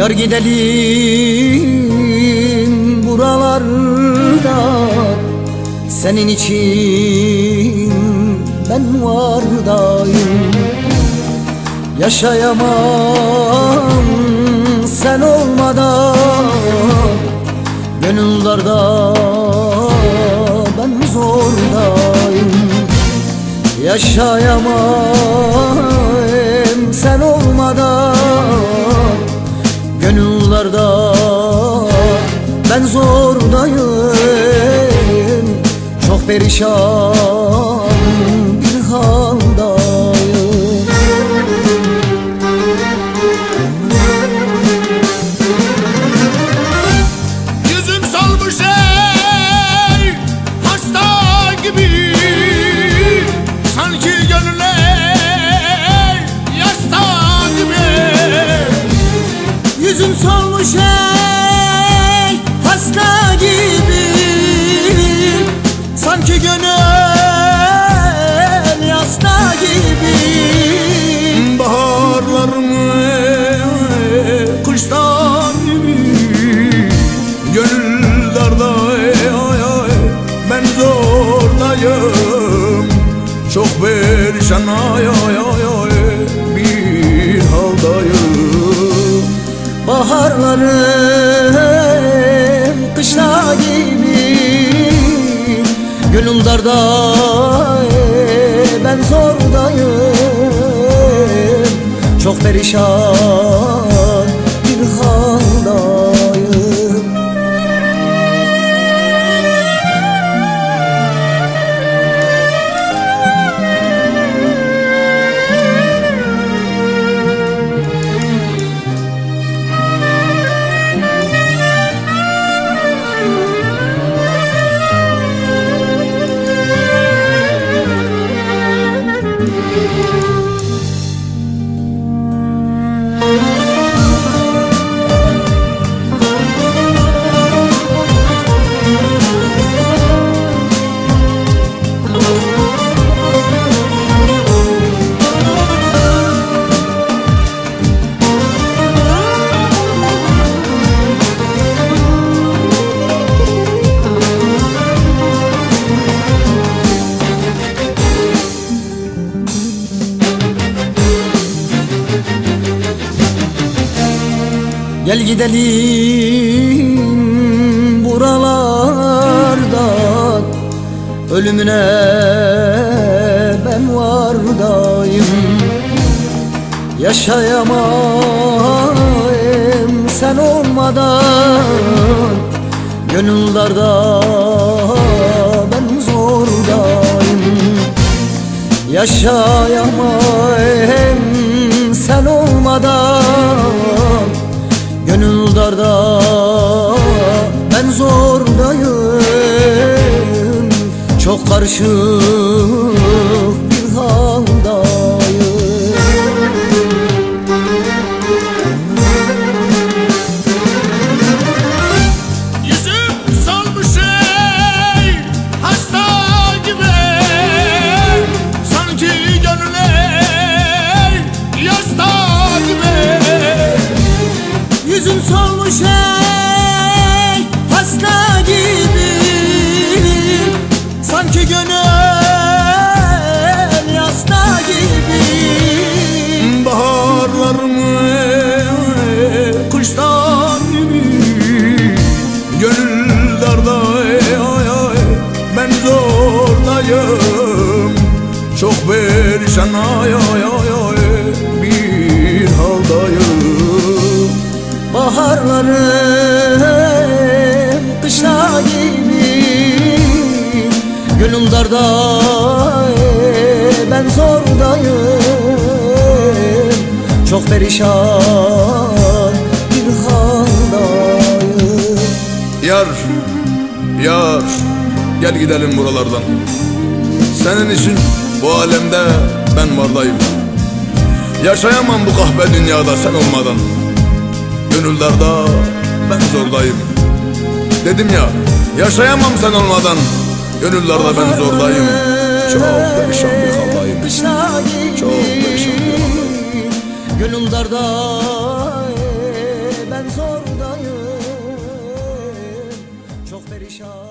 Yar gidelim buralarda. Senin için ben vardayım. Yaşayamam sen olmadan. Gönüllarda ben zordayım. Yaşayamam sen olmadan ben zordayım Çok perişan perişan ay ay ay ay Bir haldayım Baharlarım kışla gibi Gönül darda ey, ben zordayım. Çok perişan Gel gidelim buralardan Ölümüne ben vardayım. Yaşayamam sen olmadan. Gönül darda ben zordayım. Yaşayamam sen olmadan Gönül darda ben zordayım Çok karışık Gönül darda ey ay ay. Ben zordayım Çok perişan ay ay ay ay. Bir haldayım. Baharlarım kışla gibi. Gönül darda ben zordayım Çok perişan yar Gel gidelim buralardan. Senin için bu alemde ben vardayım. Yaşayamam bu kahpe dünyada sen olmadan. Gönül darda ben zordayım. Dedim ya yaşayamam sen olmadan. Gönüllarda ben zordayım. Çok perişan bir haldayım. Çok perişan bir haldayım. Gönül perişan